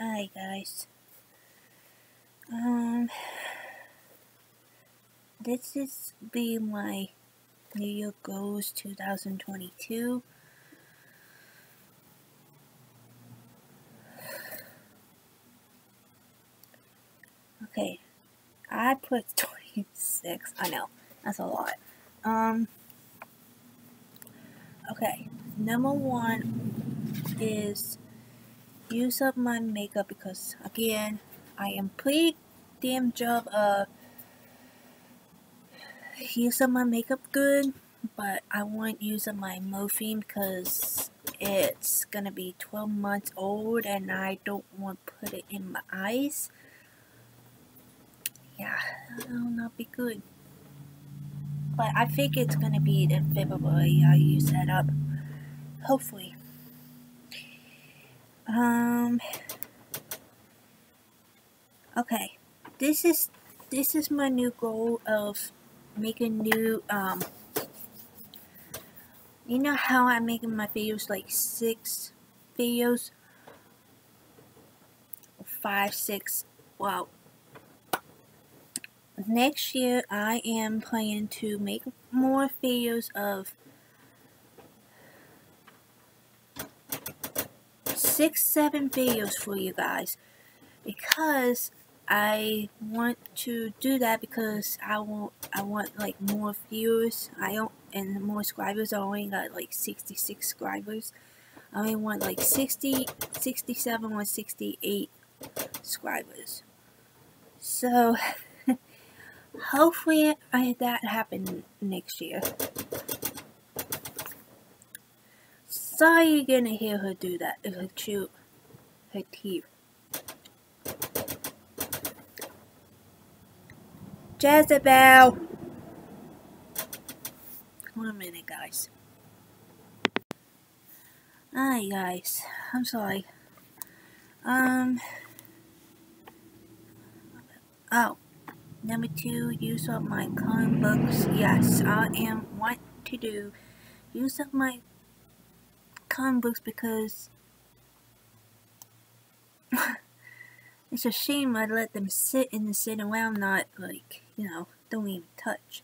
Alright guys. Um this is be my New Year goals 2022. Okay. I put 26. I know. That's a lot. Um Okay. Number one is use up my makeup because again I am pretty damn job of use up my makeup good but I won't use up my Morphe because it's gonna be 12 months old and I don't want to put it in my eyes. Yeah that'll not be good. But I think it's gonna be in February. I use that up hopefully um. Okay, this is this is my new goal of making new um. You know how I'm making my videos like six videos, five, six. Well, next year I am planning to make more videos of six, seven videos for you guys because I want to do that because I want I want like more viewers. I don't and more subscribers. I only got like 66 subscribers. I only want like 60, 67 or 68 subscribers. So hopefully I, that happen next year. Sorry you're gonna hear her do that, her chew her teeth. Jezebel! One minute, guys. Hi, guys. I'm sorry. Um. Oh. Number two, use up my comic books. Yes, I am want to do use up my comic books because it's a shame I let them sit in the sit around, not like, you know, don't even touch.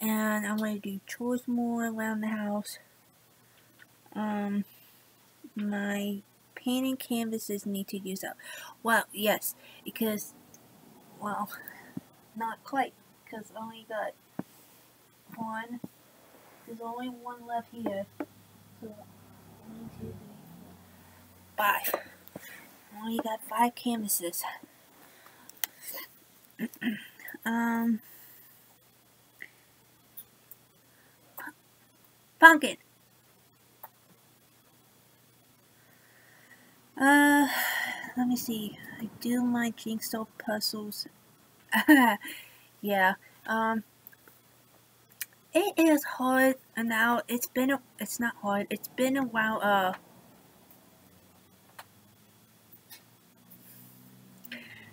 And I'm going to do chores more around the house. Um, my painting canvases need to use up. Well, yes, because, well, not quite, because I only got one there's only one left here. So, one, two, three, four, five. Only got five canvases. um, pumpkin. Uh, let me see. I do my jigsaw puzzles. yeah. Um, it is hard and now. It's been a, it's not hard. It's been a while. Uh,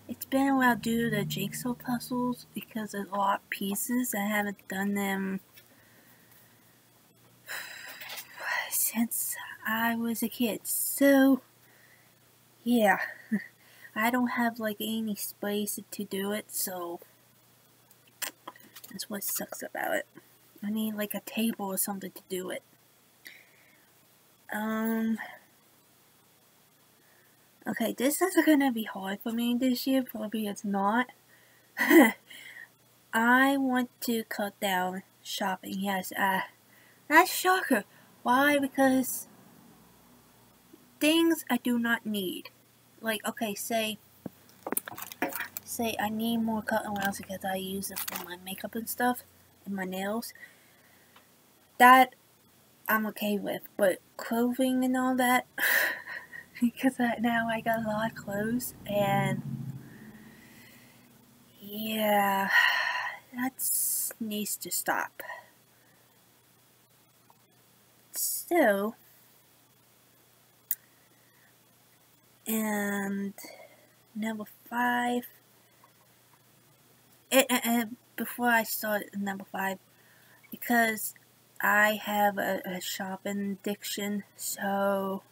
it's been a while due to the jigsaw puzzles because there's a lot of pieces. I haven't done them since I was a kid. So, yeah. I don't have like any space to do it, so that's what sucks about it. I need like a table or something to do it. Um. Okay, this is gonna be hard for me this year. Probably it's not. I want to cut down shopping. Yes, uh, that's shocker. Why? Because things I do not need. Like, okay, say, say I need more cotton rounds because I use it for my makeup and stuff and my nails that I'm okay with, but clothing and all that, because now I got a lot of clothes, and yeah, that needs to stop. So, and number five, and, and before I start number five, because I have a, a shopping addiction, so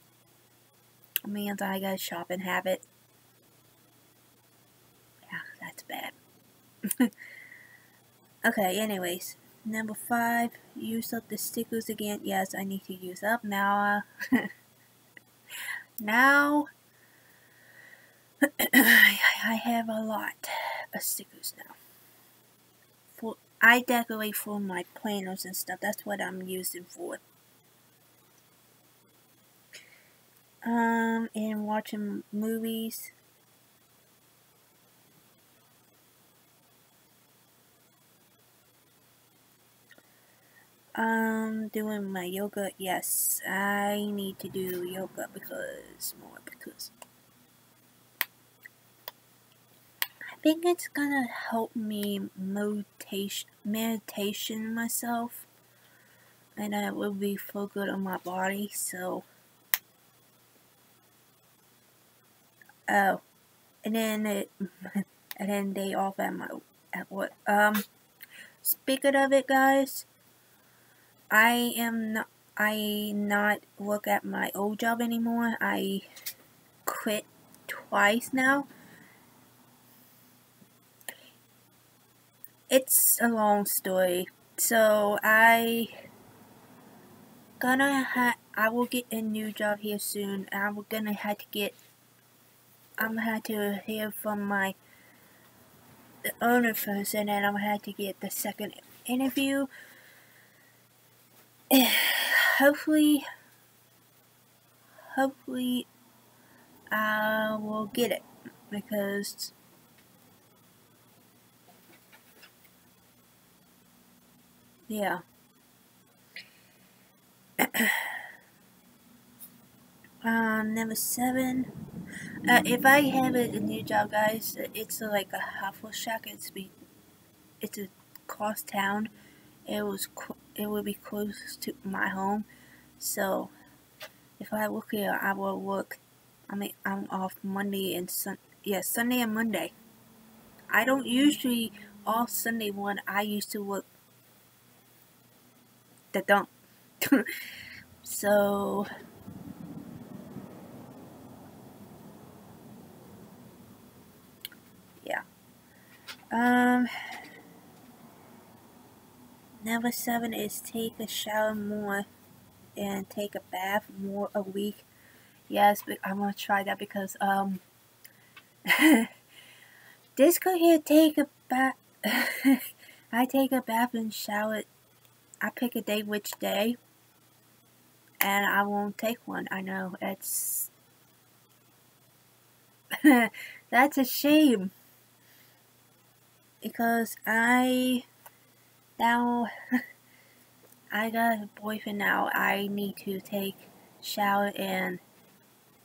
means I got a shopping habit. Yeah, that's bad. okay, anyways. Number five, use up the stickers again. Yes, I need to use up now. Uh, now, I have a lot of stickers now. I decorate for my planners and stuff. That's what I'm using for. Um, and watching movies. Um, doing my yoga. Yes, I need to do yoga because more because I think it's gonna help me meditation myself, and it will be feel good on my body. So, oh, and then it, and then day off at my at what um. Speaking of it, guys. I am not, I not work at my old job anymore. I quit twice now. It's a long story. So I gonna ha I will get a new job here soon. I'm gonna have to get I'm gonna have to hear from my the owner first and then I'm gonna have to get the second interview hopefully, hopefully I will get it because yeah. um, number seven. Uh, if I have a, a new job, guys, it's uh, like a Huffle Shack. It's be, it's a cost town. It was it will be close to my home. So if I work here, I will work. I mean, I'm off Monday and Sun. Yeah, Sunday and Monday. I don't usually off Sunday when I used to work. That don't. so. Yeah. Um. Number seven is take a shower more and take a bath more a week. Yes, but I'm gonna try that because um this could here take a bath I take a bath and shower I pick a day which day and I won't take one. I know it's that's a shame because I now I got a boyfriend now. I need to take shower and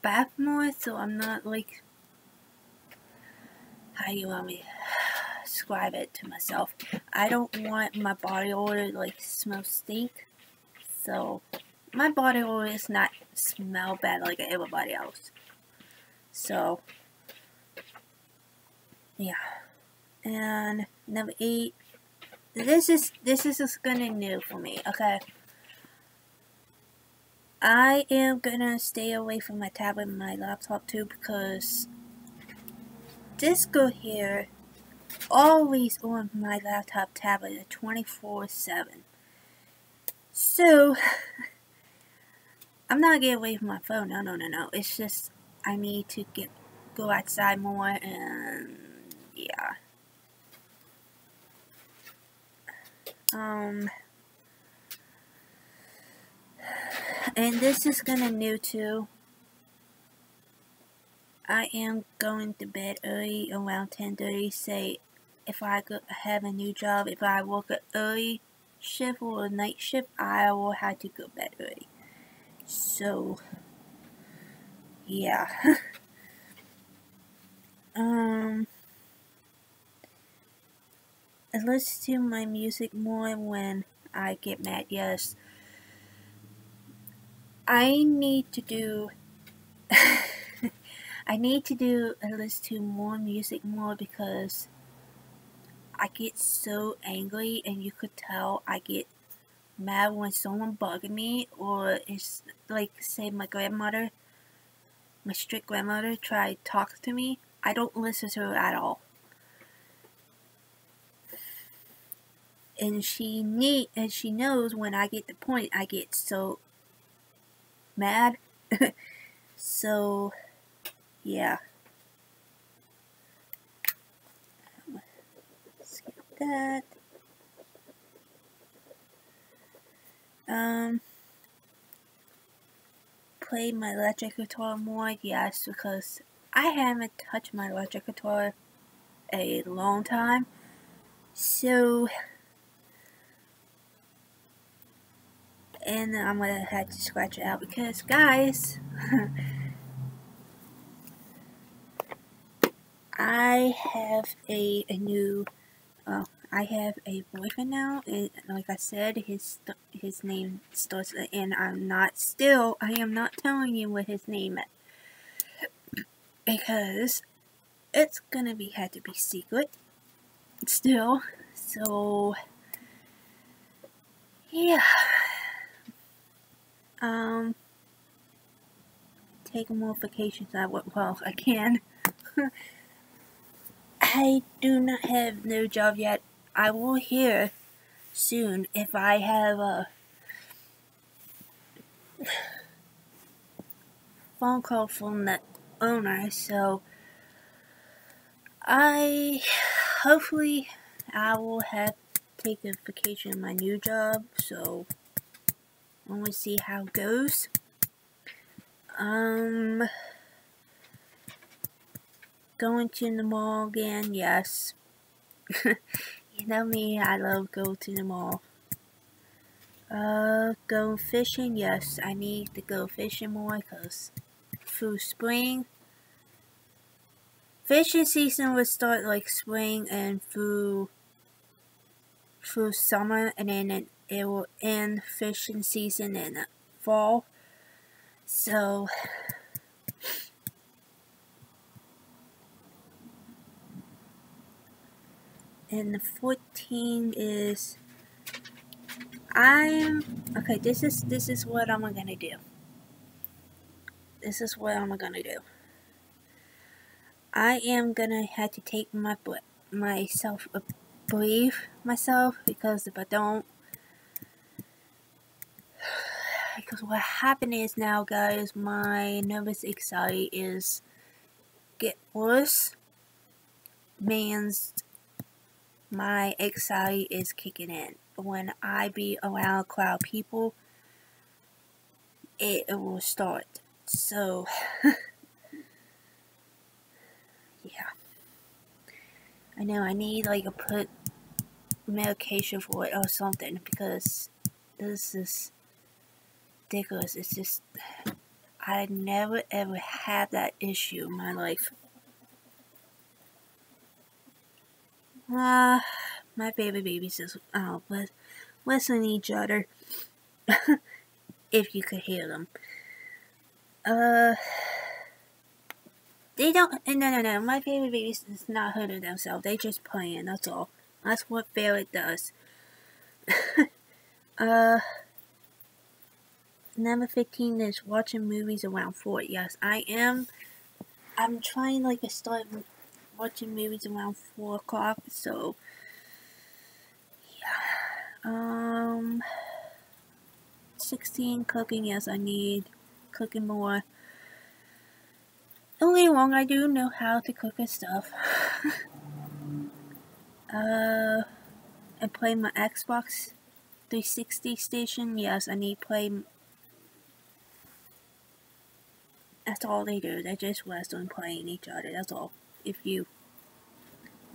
bath more so I'm not like how you want me describe it to myself. I don't want my body odor to like smell stink. So my body odor is not smell bad like everybody else. So yeah. And number eight this is this is gonna new for me, okay? I am gonna stay away from my tablet and my laptop too because this Disco here always on my laptop tablet 24 7. So I'm not getting away from my phone, no no no no. It's just I need to get go outside more and yeah. Um, and this is gonna new too. I am going to bed early around 10:30. Say, if I have a new job, if I work an early shift or a night shift, I will have to go bed early. So, yeah. um. I listen to my music more when I get mad, yes. I need to do I need to do I listen to more music more because I get so angry and you could tell I get mad when someone bugging me or it's like say my grandmother my strict grandmother try to talk to me, I don't listen to her at all. And she need and she knows when I get the point I get so mad. so yeah. Skip that. Um play my electric guitar more? Yes, because I haven't touched my electric guitar a long time. So, and I'm gonna have to scratch it out because, guys, I have a, a new, I have a boyfriend now, and like I said, his his name starts, and I'm not still, I am not telling you what his name is, because it's gonna be had to be secret, still, so, yeah, um, take more vacations, I, well, I can, I do not have no job yet, I will hear soon if I have a phone call from the owner. So I hopefully I will have taken vacation in my new job. So to see how it goes. Um, going to the mall again, yes. You know me, I love going to the mall. Uh, go fishing? Yes, I need to go fishing more because through spring, fishing season will start like spring and through through summer and then it, it will end fishing season in fall. So and the 14 is I'm okay this is this is what I'm gonna do. This is what I'm gonna do. I am gonna have to take my but myself uh, a breathe myself because if I don't because what happened is now guys my nervous anxiety is get worse. Means my anxiety is kicking in. When I be around crowd people, it, it will start. So, yeah. I know I need like a put medication for it or something because this is ridiculous. It's just, I never ever had that issue in my life. Ah, uh, my baby babies just oh, but listen to each other. if you could hear them. Uh, they don't. No, no, no. My baby babies is not hurting themselves. They just playing. That's all. That's what Ferret does. uh. Number 15 is watching movies around 4. Yes, I am. I'm trying like to start watching movies around 4 o'clock, so yeah. Um, 16 cooking, yes, I need cooking more. Only long I do know how to cook and stuff. uh, and play my Xbox 360 station, yes, I need play that's all they do. They just rest on playing each other. That's all if you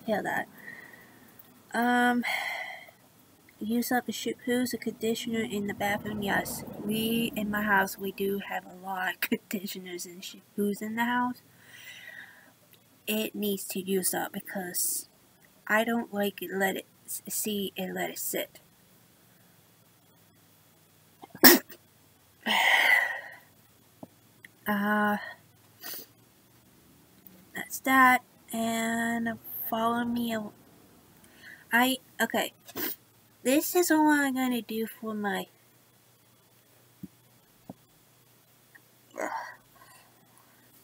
hear that. Um, use up the shampoos, a conditioner in the bathroom. Yes, we in my house we do have a lot of conditioners and shampoos in the house. It needs to use up because I don't like it. Let it see and let it sit. uh, that and follow me. I, okay. This is all I'm gonna do for my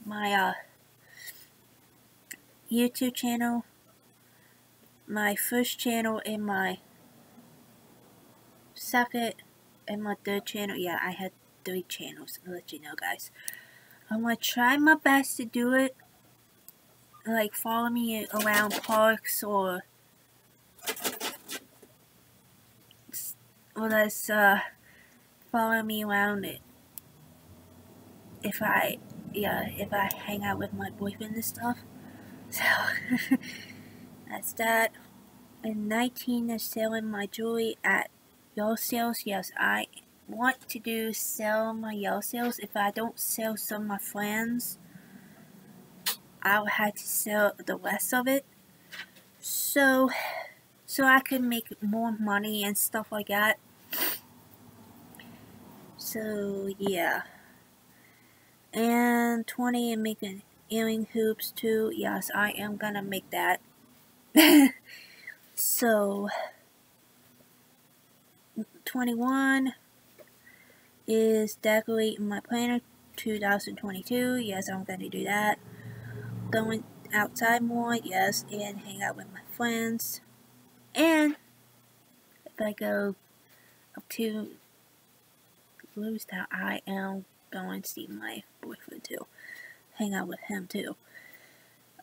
my uh, YouTube channel, my first channel, and my second, and my third channel. Yeah, I had three channels. I'll let you know, guys. I'm gonna try my best to do it. Like, follow me around parks or. Or let's, uh, follow me around it. If I, yeah, if I hang out with my boyfriend and stuff. So, that's that. In 19 is selling my jewelry at your sales. Yes, I want to do sell my yellow sales. If I don't sell some of my friends, I'll have to sell the rest of it. So, so I can make more money and stuff like that. So, yeah. And 20 and making earring hoops too. Yes, I am gonna make that. so, 21 is decorating my planner 2022. Yes, I'm to do that. Going outside more, yes, and hang out with my friends. And if I go up to Bluestown, I am going to see my boyfriend too. Hang out with him too.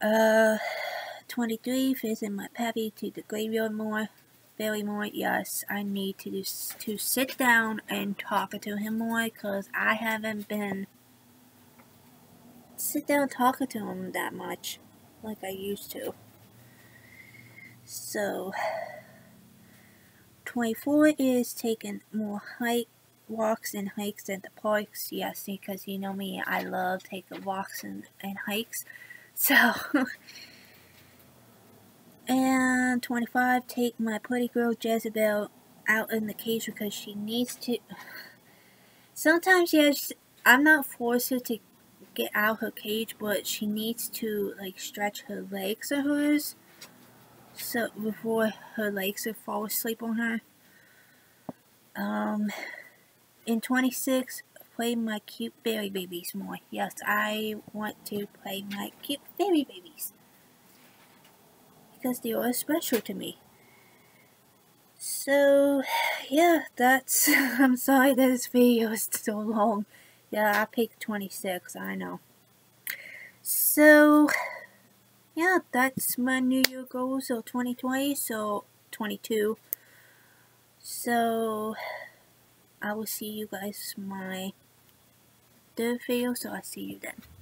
Uh, 23, visit my pappy to the graveyard more very more, yes, I need to to sit down and talk to him more because I haven't been sit down talking to him that much like I used to. So, 24 is taking more hike walks and hikes at the parks. Yes, because you know me, I love taking walks and, and hikes. So, And 25, take my pretty girl Jezebel out in the cage because she needs to. Sometimes, yes, I'm not forced her to get out her cage, but she needs to like stretch her legs of hers, so before her legs will fall asleep on her. Um, in 26, play my cute fairy babies more. Yes, I want to play my cute fairy babies because they are special to me. So, yeah, that's, I'm sorry that this video is so long. Yeah, I picked 26, I know. So, yeah, that's my New Year goals of 2020, so 22. So, I will see you guys my third video, so I'll see you then.